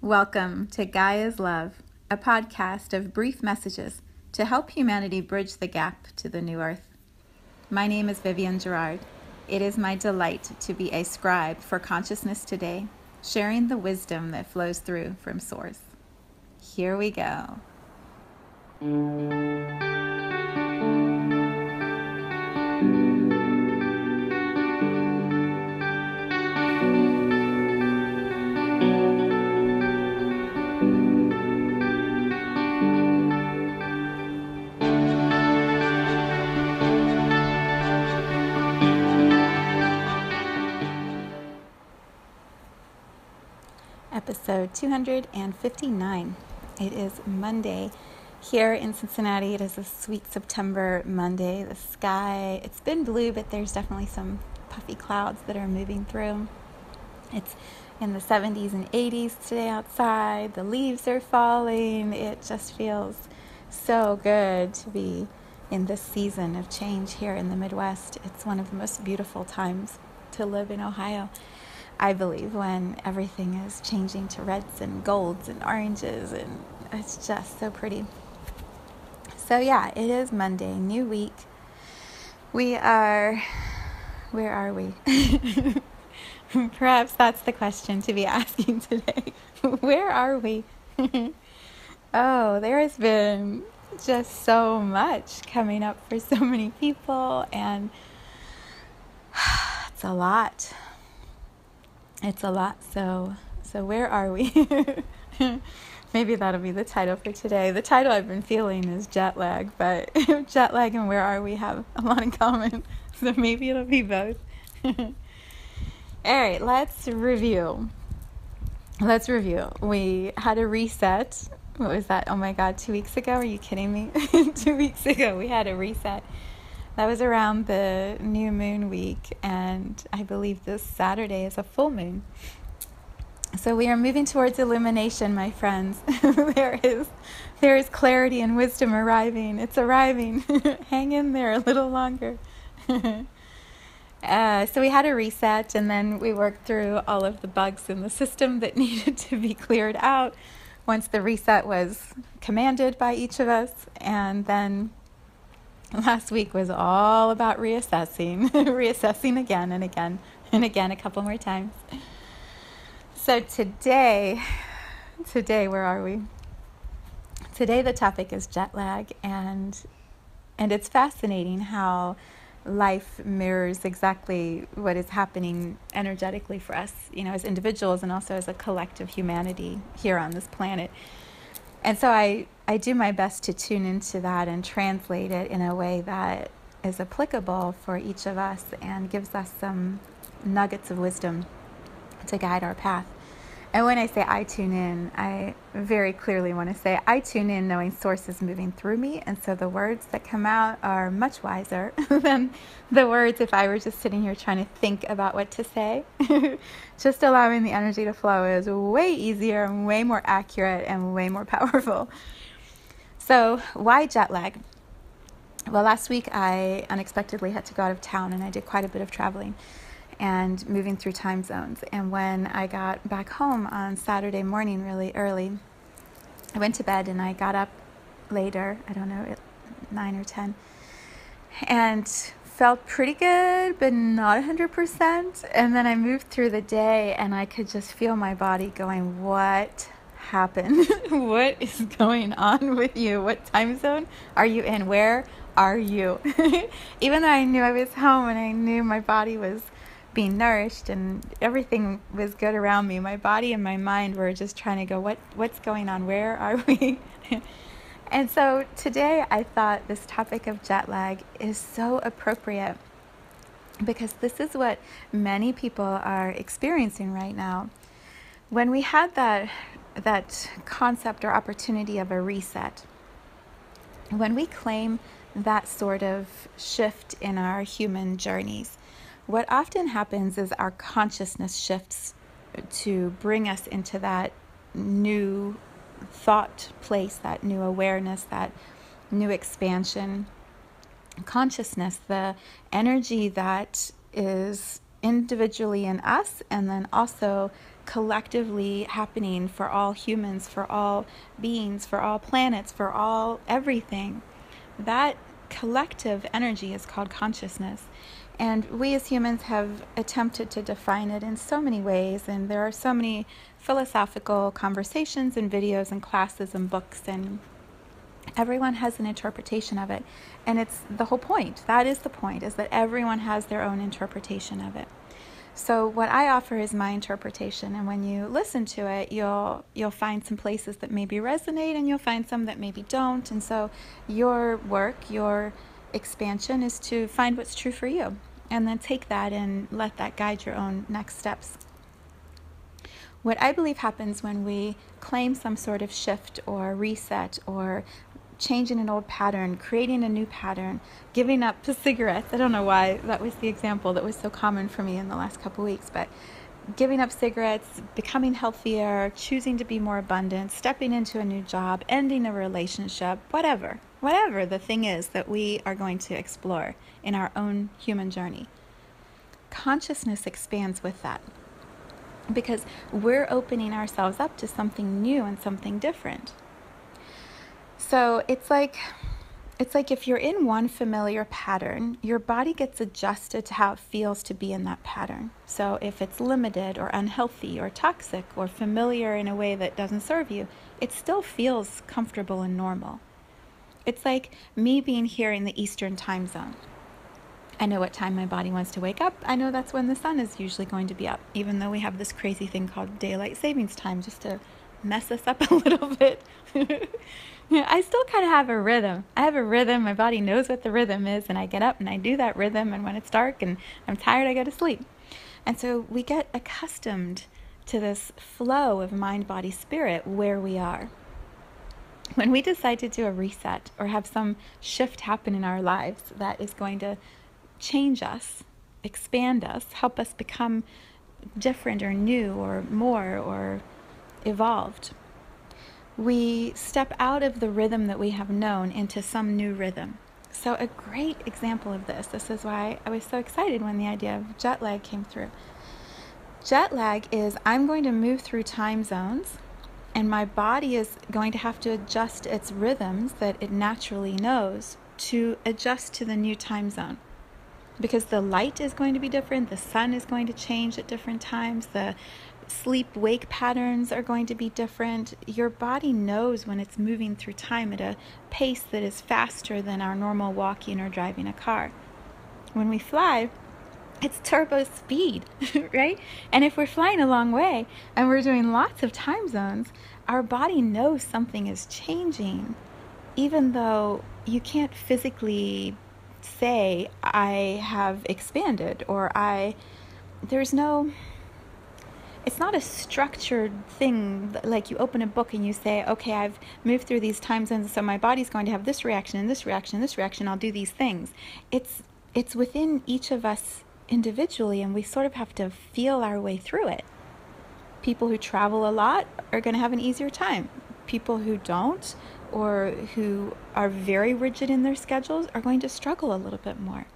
Welcome to Gaia's Love, a podcast of brief messages to help humanity bridge the gap to the new earth. My name is Vivienne Gerard. It is my delight to be a scribe for consciousness today, sharing the wisdom that flows through from Source. Here we go. Episode 259. It is Monday here in Cincinnati. It is a sweet September Monday. The sky, it's been blue, but there's definitely some puffy clouds that are moving through. It's in the 70s and 80s today outside. The leaves are falling. It just feels so good to be in this season of change here in the Midwest. It's one of the most beautiful times to live in Ohio. I believe, when everything is changing to reds and golds and oranges, and it's just so pretty. So, yeah, it is Monday, new week. We are, where are we? Perhaps that's the question to be asking today. where are we? oh, there has been just so much coming up for so many people, and it's a lot it's a lot. So, so where are we? Maybe that'll be the title for today. The title I've been feeling is jet lag, but jet lag and where are we have a lot in common. So maybe it'll be both. All right, let's review. Let's review. We had a reset. What was that? Oh my God, two weeks ago? Are you kidding me? two weeks ago, we had a reset that was around the new moon week, and I believe this Saturday is a full moon. So we are moving towards illumination, my friends. there is there is clarity and wisdom arriving. It's arriving. Hang in there a little longer. uh, so we had a reset, and then we worked through all of the bugs in the system that needed to be cleared out once the reset was commanded by each of us, and then last week was all about reassessing, reassessing again and again and again a couple more times. So today, today where are we? Today the topic is jet lag and and it's fascinating how life mirrors exactly what is happening energetically for us, you know, as individuals and also as a collective humanity here on this planet. And so I I do my best to tune into that and translate it in a way that is applicable for each of us and gives us some nuggets of wisdom to guide our path. And when I say I tune in, I very clearly want to say I tune in knowing source is moving through me. And so the words that come out are much wiser than the words if I were just sitting here trying to think about what to say. just allowing the energy to flow is way easier and way more accurate and way more powerful. So, why jet lag? Well, last week I unexpectedly had to go out of town and I did quite a bit of traveling and moving through time zones. And when I got back home on Saturday morning, really early, I went to bed and I got up later, I don't know, at 9 or 10, and felt pretty good, but not 100%. And then I moved through the day and I could just feel my body going, What happen? what is going on with you? What time zone are you in? Where are you? Even though I knew I was home and I knew my body was being nourished and everything was good around me, my body and my mind were just trying to go, what what's going on? Where are we? and so today I thought this topic of jet lag is so appropriate because this is what many people are experiencing right now. When we had that that concept or opportunity of a reset. When we claim that sort of shift in our human journeys, what often happens is our consciousness shifts to bring us into that new thought place, that new awareness, that new expansion. Consciousness, the energy that is individually in us and then also collectively happening for all humans, for all beings, for all planets, for all everything. That collective energy is called consciousness. And we as humans have attempted to define it in so many ways, and there are so many philosophical conversations and videos and classes and books, and everyone has an interpretation of it. And it's the whole point. That is the point, is that everyone has their own interpretation of it. So what I offer is my interpretation, and when you listen to it, you'll you'll find some places that maybe resonate, and you'll find some that maybe don't. And so your work, your expansion, is to find what's true for you, and then take that and let that guide your own next steps. What I believe happens when we claim some sort of shift or reset or changing an old pattern, creating a new pattern, giving up the cigarettes. I don't know why that was the example that was so common for me in the last couple weeks, but giving up cigarettes, becoming healthier, choosing to be more abundant, stepping into a new job, ending a relationship, whatever, whatever the thing is that we are going to explore in our own human journey. Consciousness expands with that because we're opening ourselves up to something new and something different. So it's like it's like if you're in one familiar pattern, your body gets adjusted to how it feels to be in that pattern. So if it's limited or unhealthy or toxic or familiar in a way that doesn't serve you, it still feels comfortable and normal. It's like me being here in the Eastern time zone. I know what time my body wants to wake up. I know that's when the sun is usually going to be up, even though we have this crazy thing called daylight savings time just to mess us up a little bit. I still kind of have a rhythm. I have a rhythm. My body knows what the rhythm is, and I get up and I do that rhythm. And when it's dark and I'm tired, I go to sleep. And so we get accustomed to this flow of mind, body, spirit where we are. When we decide to do a reset or have some shift happen in our lives that is going to change us, expand us, help us become different or new or more or evolved, we step out of the rhythm that we have known into some new rhythm. So, a great example of this, this is why I was so excited when the idea of jet lag came through. Jet lag is I'm going to move through time zones, and my body is going to have to adjust its rhythms that it naturally knows to adjust to the new time zone. Because the light is going to be different, the sun is going to change at different times, the sleep wake patterns are going to be different. Your body knows when it's moving through time at a pace that is faster than our normal walking or driving a car. When we fly, it's turbo speed, right? And if we're flying a long way and we're doing lots of time zones, our body knows something is changing, even though you can't physically say, I have expanded or I, there's no it's not a structured thing like you open a book and you say okay i've moved through these time zones so my body's going to have this reaction and this reaction and this reaction i'll do these things. It's it's within each of us individually and we sort of have to feel our way through it. People who travel a lot are going to have an easier time. People who don't or who are very rigid in their schedules are going to struggle a little bit more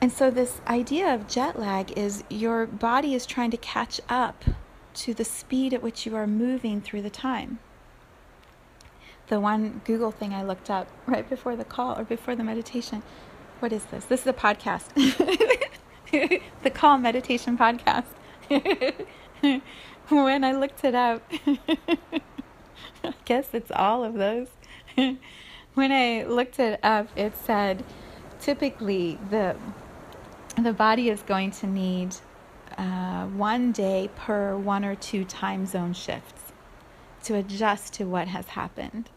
and so, this idea of jet lag is your body is trying to catch up to the speed at which you are moving through the time. The one Google thing I looked up right before the call or before the meditation what is this? This is a podcast. the Call Meditation Podcast. when I looked it up, I guess it's all of those. when I looked it up, it said typically the the body is going to need uh, one day per one or two time zone shifts to adjust to what has happened.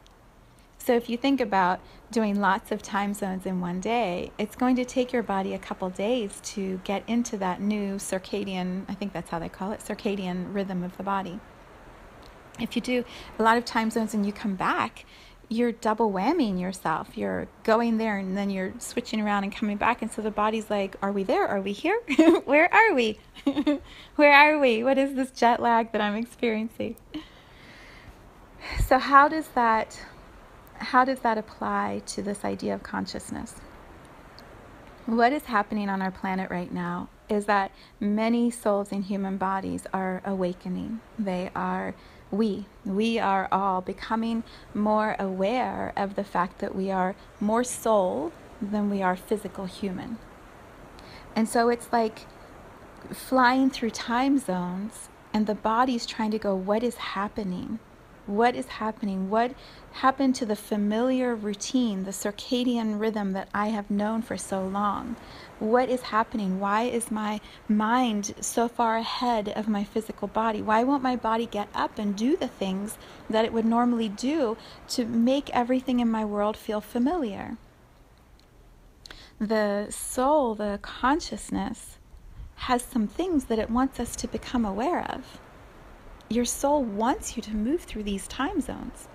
So, if you think about doing lots of time zones in one day, it's going to take your body a couple days to get into that new circadian, I think that's how they call it, circadian rhythm of the body. If you do a lot of time zones and you come back, you're double whammying yourself. You're going there and then you're switching around and coming back. And so the body's like, Are we there? Are we here? Where are we? Where are we? What is this jet lag that I'm experiencing? So how does that how does that apply to this idea of consciousness? What is happening on our planet right now is that many souls in human bodies are awakening. They are we, we are all becoming more aware of the fact that we are more soul than we are physical human. And so it's like flying through time zones and the body's trying to go, what is happening? What is happening? What happened to the familiar routine, the circadian rhythm that I have known for so long? What is happening? Why is my mind so far ahead of my physical body? Why won't my body get up and do the things that it would normally do to make everything in my world feel familiar? The soul, the consciousness, has some things that it wants us to become aware of. Your soul wants you to move through these time zones.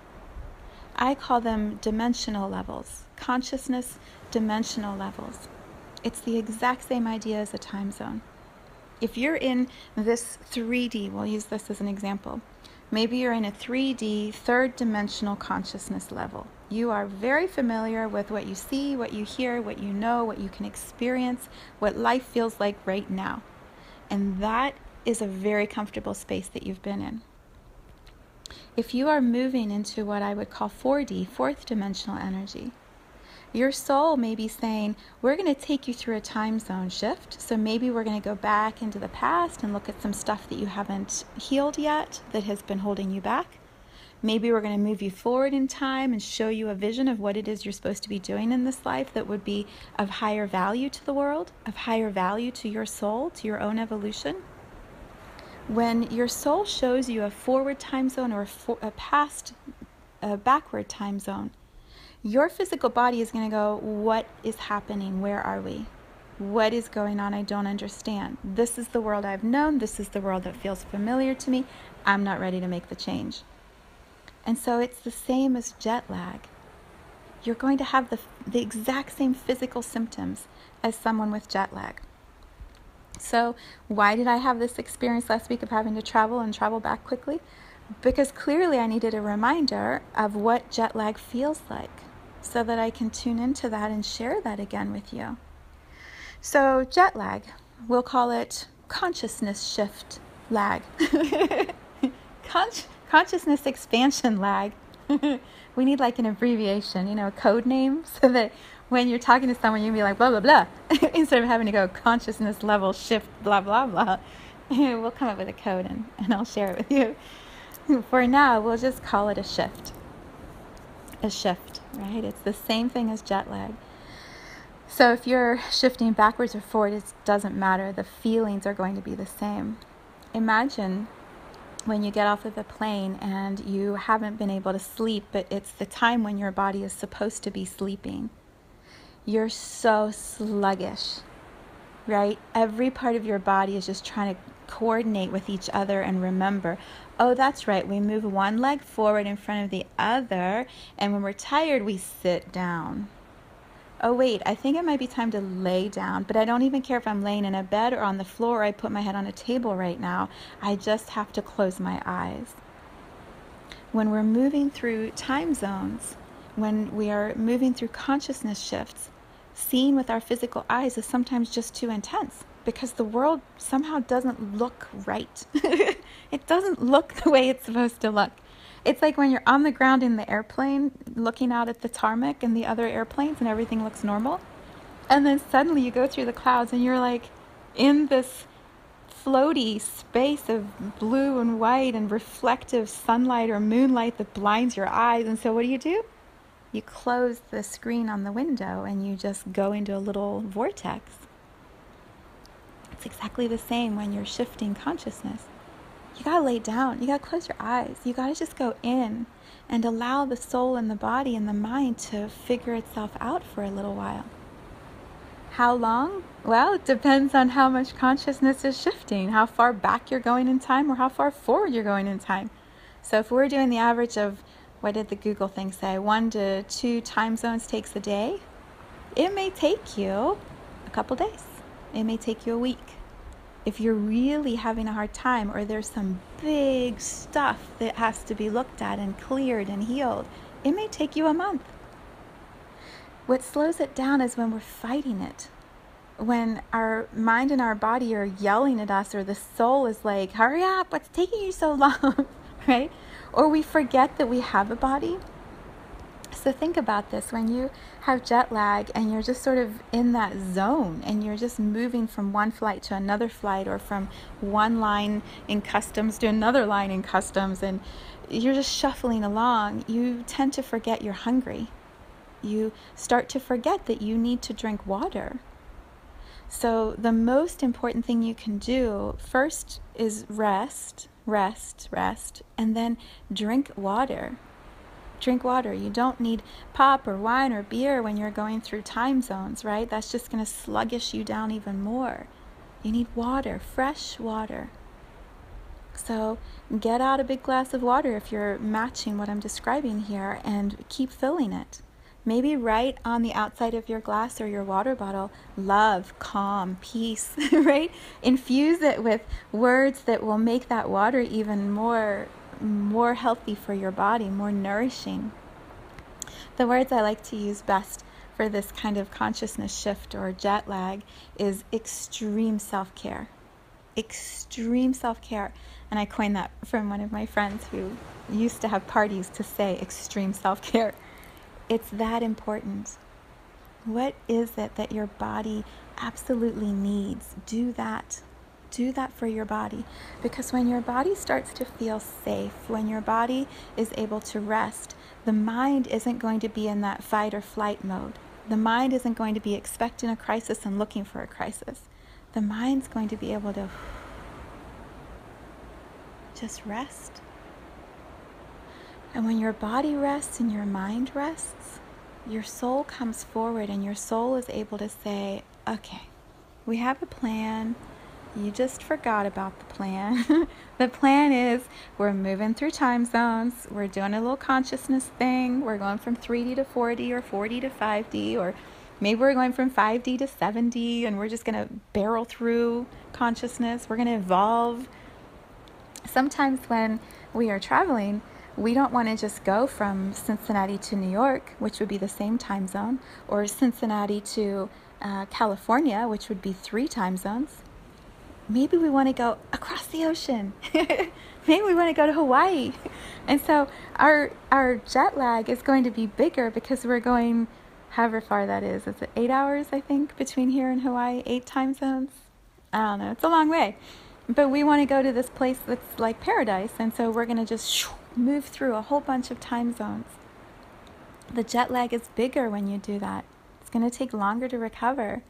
I call them dimensional levels, consciousness dimensional levels. It's the exact same idea as a time zone. If you're in this 3D, we'll use this as an example. Maybe you're in a 3D, third dimensional consciousness level. You are very familiar with what you see, what you hear, what you know, what you can experience, what life feels like right now. And that is a very comfortable space that you've been in. If you are moving into what I would call 4D, fourth dimensional energy, your soul may be saying, We're going to take you through a time zone shift. So maybe we're going to go back into the past and look at some stuff that you haven't healed yet that has been holding you back. Maybe we're going to move you forward in time and show you a vision of what it is you're supposed to be doing in this life that would be of higher value to the world, of higher value to your soul, to your own evolution. When your soul shows you a forward time zone or a, for, a past, a backward time zone, your physical body is going to go, What is happening? Where are we? What is going on? I don't understand. This is the world I've known. This is the world that feels familiar to me. I'm not ready to make the change. And so it's the same as jet lag. You're going to have the, the exact same physical symptoms as someone with jet lag. So, why did I have this experience last week of having to travel and travel back quickly? Because clearly I needed a reminder of what jet lag feels like so that I can tune into that and share that again with you. So, jet lag, we'll call it consciousness shift lag, Con- consciousness expansion lag. we need like an abbreviation, you know, a code name so that when you're talking to someone, you can be like, blah, blah, blah, instead of having to go consciousness level shift, blah, blah, blah. we'll come up with a code and, and I'll share it with you. For now, we'll just call it a shift a shift, right? It's the same thing as jet lag. So if you're shifting backwards or forward, it doesn't matter. The feelings are going to be the same. Imagine when you get off of the plane and you haven't been able to sleep, but it's the time when your body is supposed to be sleeping. You're so sluggish, right? Every part of your body is just trying to coordinate with each other and remember oh, that's right, we move one leg forward in front of the other, and when we're tired, we sit down. Oh, wait, I think it might be time to lay down, but I don't even care if I'm laying in a bed or on the floor or I put my head on a table right now. I just have to close my eyes. When we're moving through time zones, when we are moving through consciousness shifts, seeing with our physical eyes is sometimes just too intense because the world somehow doesn't look right. it doesn't look the way it's supposed to look. It's like when you're on the ground in the airplane looking out at the tarmac and the other airplanes and everything looks normal. And then suddenly you go through the clouds and you're like in this floaty space of blue and white and reflective sunlight or moonlight that blinds your eyes. And so what do you do? You close the screen on the window and you just go into a little vortex. It's exactly the same when you're shifting consciousness. You gotta lay down, you gotta close your eyes, you gotta just go in and allow the soul and the body and the mind to figure itself out for a little while. How long? Well, it depends on how much consciousness is shifting, how far back you're going in time, or how far forward you're going in time. So, if we're doing the average of what did the Google thing say? One to two time zones takes a day. It may take you a couple days. It may take you a week. If you're really having a hard time, or there's some big stuff that has to be looked at and cleared and healed, it may take you a month. What slows it down is when we're fighting it. when our mind and our body are yelling at us, or the soul is like, hurry up, what's taking you so long, right? Or we forget that we have a body. So think about this when you have jet lag and you're just sort of in that zone and you're just moving from one flight to another flight or from one line in customs to another line in customs and you're just shuffling along, you tend to forget you're hungry. You start to forget that you need to drink water so, the most important thing you can do first is rest, rest, rest, and then drink water. Drink water. You don't need pop or wine or beer when you're going through time zones, right? That's just going to sluggish you down even more. You need water, fresh water. So, get out a big glass of water if you're matching what I'm describing here and keep filling it. Maybe write on the outside of your glass or your water bottle love, calm, peace, right? Infuse it with words that will make that water even more more healthy for your body, more nourishing. The words I like to use best for this kind of consciousness shift or jet lag is extreme self-care. Extreme self-care. And I coined that from one of my friends who used to have parties to say extreme self-care. It's that important. What is it that your body absolutely needs? Do that. Do that for your body. Because when your body starts to feel safe, when your body is able to rest, the mind isn't going to be in that fight or flight mode. The mind isn't going to be expecting a crisis and looking for a crisis. The mind's going to be able to just rest and when your body rests and your mind rests, your soul comes forward and your soul is able to say, okay, we have a plan. You just forgot about the plan. the plan is we're moving through time zones. We're doing a little consciousness thing. We're going from 3D to 4D or 4D to 5D, or maybe we're going from 5D to 7D and we're just going to barrel through consciousness. We're going to evolve. Sometimes when we are traveling, we don't want to just go from Cincinnati to New York, which would be the same time zone, or Cincinnati to uh, California, which would be three time zones. Maybe we want to go across the ocean. Maybe we want to go to Hawaii. And so our our jet lag is going to be bigger because we're going however far that is. Is it eight hours, I think, between here and Hawaii? Eight time zones? I don't know. It's a long way. But we want to go to this place that's like paradise. And so we're going to just move through a whole bunch of time zones. The jet lag is bigger when you do that. It's going to take longer to recover.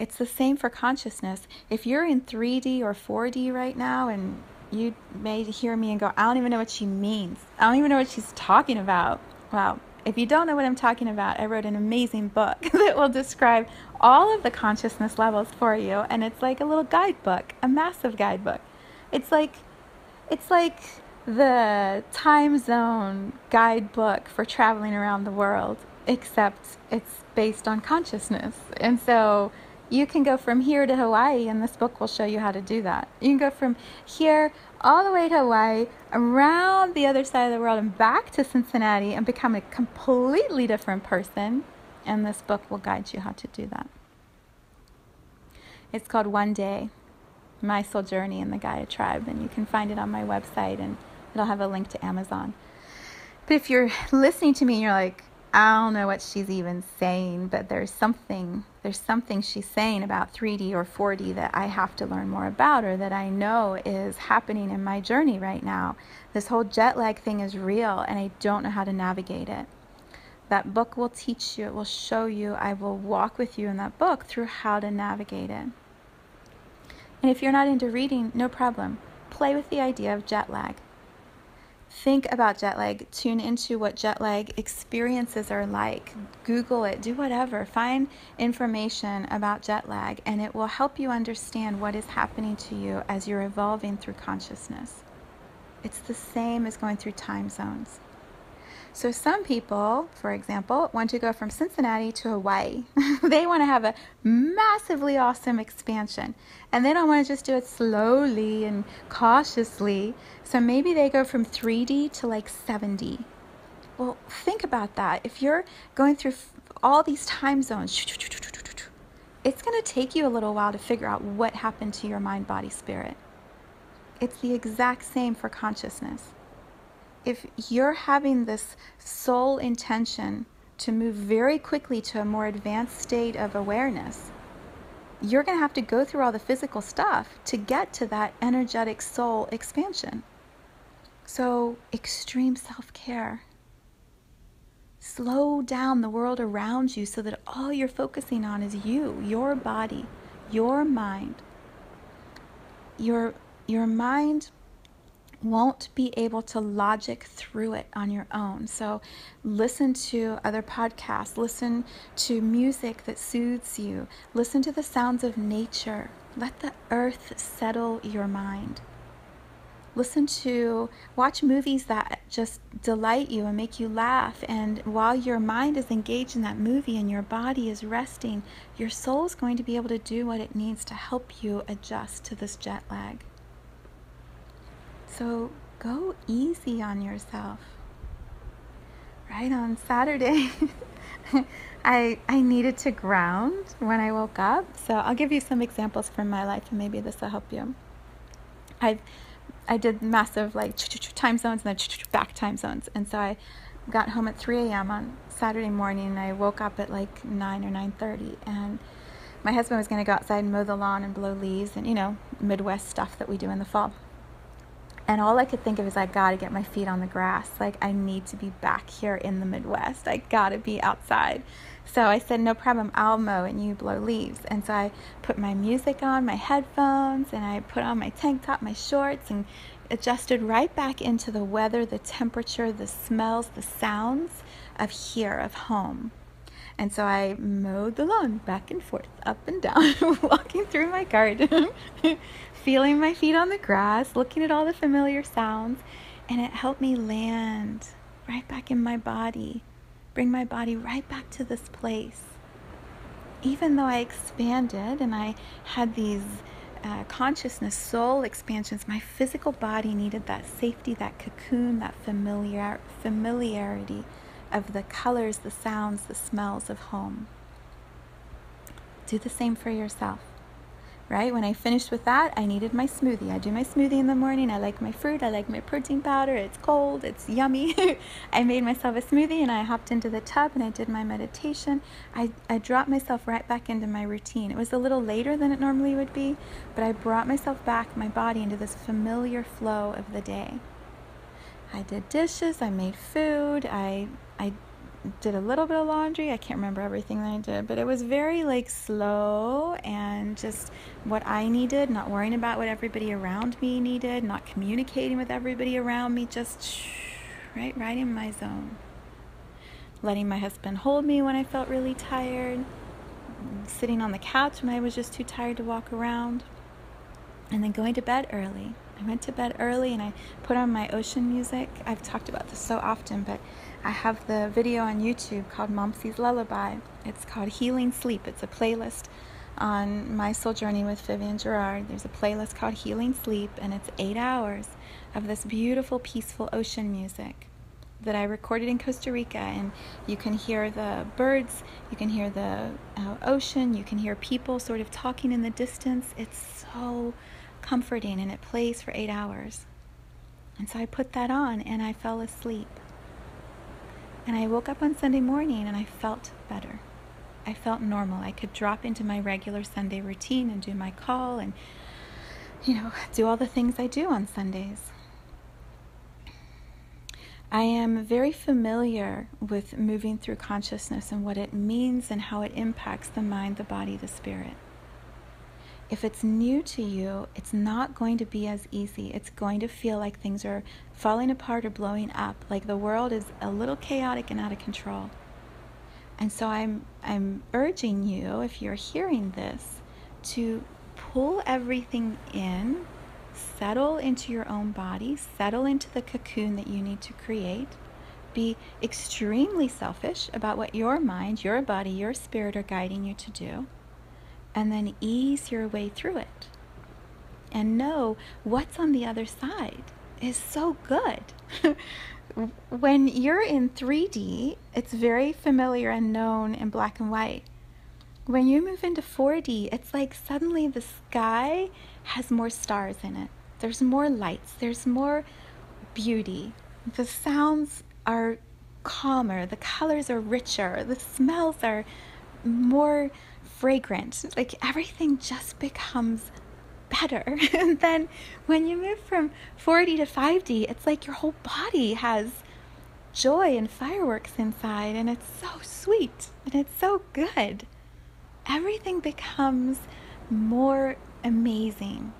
It's the same for consciousness. If you're in 3D or 4D right now and you may hear me and go, I don't even know what she means. I don't even know what she's talking about. Well, if you don't know what I'm talking about, I wrote an amazing book that will describe all of the consciousness levels for you. And it's like a little guidebook, a massive guidebook. It's like, it's like the time zone guidebook for traveling around the world, except it's based on consciousness. And so you can go from here to Hawaii, and this book will show you how to do that. You can go from here all the way to Hawaii, around the other side of the world, and back to Cincinnati and become a completely different person. And this book will guide you how to do that. It's called One Day My Soul Journey in the Gaia Tribe, and you can find it on my website and It'll have a link to Amazon. But if you're listening to me and you're like, I don't know what she's even saying, but there's something there's something she's saying about 3D or 4D that I have to learn more about or that I know is happening in my journey right now. This whole jet lag thing is real and I don't know how to navigate it. That book will teach you, it will show you, I will walk with you in that book through how to navigate it. And if you're not into reading, no problem. Play with the idea of jet lag think about jet lag, tune into what jet lag experiences are like, Google it, do whatever, find information about jet lag, and it will help you understand what is happening to you as you're evolving through consciousness. It's the same as going through time zones. So, some people, for example, want to go from Cincinnati to Hawaii. they want to have a massively awesome expansion and they don't want to just do it slowly and cautiously. So, maybe they go from 3D to like 7D. Well, think about that. If you're going through all these time zones, it's going to take you a little while to figure out what happened to your mind, body, spirit. It's the exact same for consciousness. If you're having this soul intention to move very quickly to a more advanced state of awareness, you're going to have to go through all the physical stuff to get to that energetic soul expansion. So, extreme self care. Slow down the world around you so that all you're focusing on is you, your body, your mind. Your, your mind won't be able to logic through it on your own. So, listen to other podcasts, listen to music that soothes you, listen to the sounds of nature. Let the earth settle your mind. Listen to, watch movies that just delight you and make you laugh. And while your mind is engaged in that movie and your body is resting, your soul is going to be able to do what it needs to help you adjust to this jet lag. So go easy on yourself. Right on Saturday, I, I needed to ground when I woke up. So I'll give you some examples from my life and maybe this will help you. I I did massive like time zones and then back time zones. And so I got home at 3 a.m. on Saturday morning and I woke up at like 9 or 9.30 and my husband was going to go outside and mow the lawn and blow leaves and, you know, Midwest stuff that we do in the fall. And all I could think of is I got to get my feet on the grass. Like I need to be back here in the Midwest. I got to be outside. So I said, no problem, I'll mow and you blow leaves. And so I put my music on, my headphones, and I put on my tank top, my shorts, and adjusted right back into the weather, the temperature, the smells, the sounds of here, of home. And so I mowed the lawn back and forth, up and down, walking through my garden, feeling my feet on the grass, looking at all the familiar sounds, and it helped me land right back in my body, bring my body right back to this place. Even though I expanded and I had these uh, consciousness, soul expansions, my physical body needed that safety, that cocoon, that familiar, familiarity of the colors, the sounds, the smells of home. Do the same for yourself right? When I finished with that, I needed my smoothie. I do my smoothie in the morning. I like my fruit. I like my protein powder. It's cold. It's yummy. I made myself a smoothie and I hopped into the tub and I did my meditation. I, I dropped myself right back into my routine. It was a little later than it normally would be, but I brought myself back, my body, into this familiar flow of the day. I did dishes. I made food. I, I did a little bit of laundry. I can't remember everything that I did, but it was very like slow and just what I needed, not worrying about what everybody around me needed, not communicating with everybody around me, just right right in my zone. Letting my husband hold me when I felt really tired, sitting on the couch when I was just too tired to walk around, and then going to bed early. I went to bed early and I put on my ocean music. I've talked about this so often, but I have the video on YouTube called Momsie's Lullaby. It's called Healing Sleep. It's a playlist on my soul journey with Vivienne Gerard. There's a playlist called Healing Sleep, and it's eight hours of this beautiful, peaceful ocean music that I recorded in Costa Rica. And you can hear the birds, you can hear the uh, ocean, you can hear people sort of talking in the distance. It's so comforting, and it plays for eight hours. And so I put that on, and I fell asleep. And I woke up on Sunday morning and I felt better. I felt normal. I could drop into my regular Sunday routine and do my call and, you know, do all the things I do on Sundays. I am very familiar with moving through consciousness and what it means and how it impacts the mind, the body, the spirit if it's new to you, it's not going to be as easy. It's going to feel like things are falling apart or blowing up, like the world is a little chaotic and out of control. And so I'm I'm urging you if you're hearing this to pull everything in, settle into your own body, settle into the cocoon that you need to create. Be extremely selfish about what your mind, your body, your spirit are guiding you to do and then ease your way through it and know what's on the other side is so good. when you're in 3D, it's very familiar and known in black and white. when you move into 4D, it's like suddenly the sky has more stars in it. There's more lights, there's more beauty. The sounds are calmer, the colors are richer, the smells are more fragrant. Like everything just becomes better. and then when you move from 4D to 5D, it's like your whole body has joy and fireworks inside, and it's so sweet and it's so good. Everything becomes more amazing.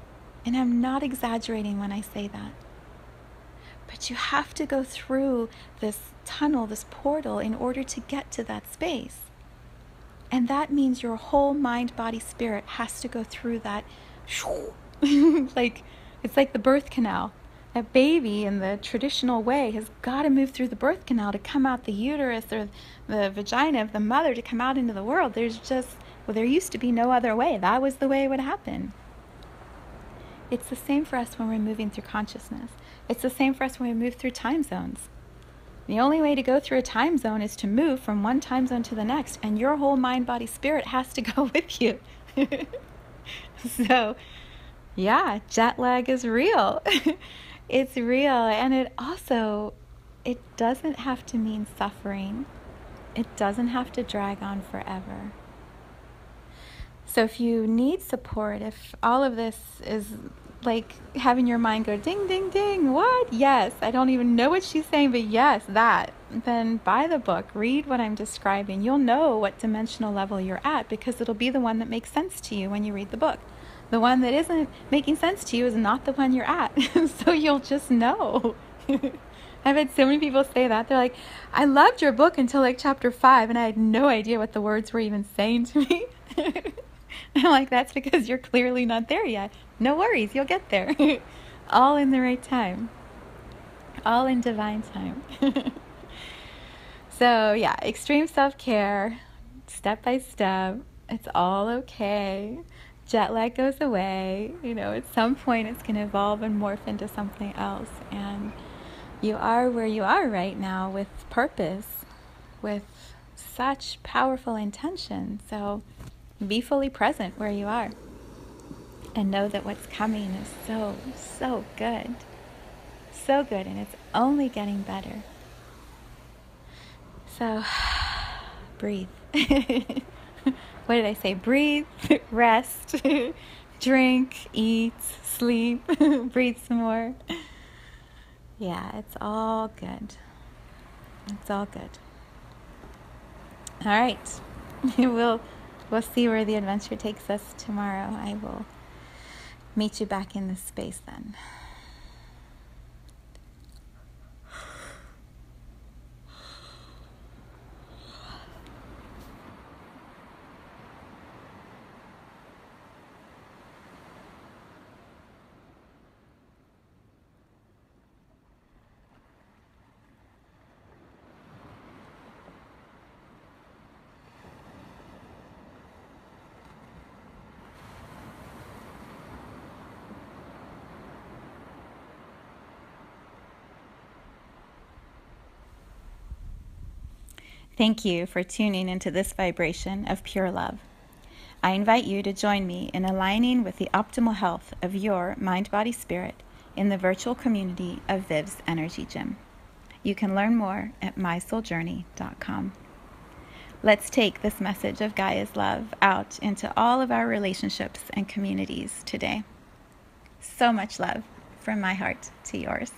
And I'm not exaggerating when I say that. But you have to go through this tunnel, this portal, in order to get to that space. And that means your whole mind, body, spirit has to go through that. like, it's like the birth canal. That baby in the traditional way has got to move through the birth canal to come out the uterus or the vagina of the mother to come out into the world. There's just, well, there used to be no other way. That was the way it would happen. It's the same for us when we're moving through consciousness. It's the same for us when we move through time zones. The only way to go through a time zone is to move from one time zone to the next, and your whole mind, body, spirit has to go with you. so, yeah, jet lag is real. it's real, and it also it doesn't have to mean suffering. It doesn't have to drag on forever. So if you need support, if all of this is like having your mind go ding, ding, ding. What? Yes. I don't even know what she's saying, but yes, that. Then buy the book, read what I'm describing. You'll know what dimensional level you're at because it'll be the one that makes sense to you when you read the book. The one that isn't making sense to you is not the one you're at. so you'll just know. I've had so many people say that. They're like, I loved your book until like chapter five, and I had no idea what the words were even saying to me. I'm like, that's because you're clearly not there yet. No worries, you'll get there. All in the right time. All in divine time. so, yeah, extreme self care, step by step. It's all okay. Jet lag goes away. You know, at some point it's going to evolve and morph into something else. And you are where you are right now with purpose, with such powerful intention. So, be fully present where you are and know that what's coming is so, so good. So good, and it's only getting better. So, breathe. what did I say? Breathe, rest, drink, eat, sleep, breathe some more. Yeah, it's all good. It's all good. All right. we'll we'll see where the adventure takes us tomorrow. I will meet you back in this space then. Thank you for tuning into this vibration of pure love. I invite you to join me in aligning with the optimal health of your mind, body, spirit in the virtual community of Viv's Energy Gym. You can learn more at mysouljourney.com. Let's take this message of Gaia's love out into all of our relationships and communities today. So much love from my heart to yours.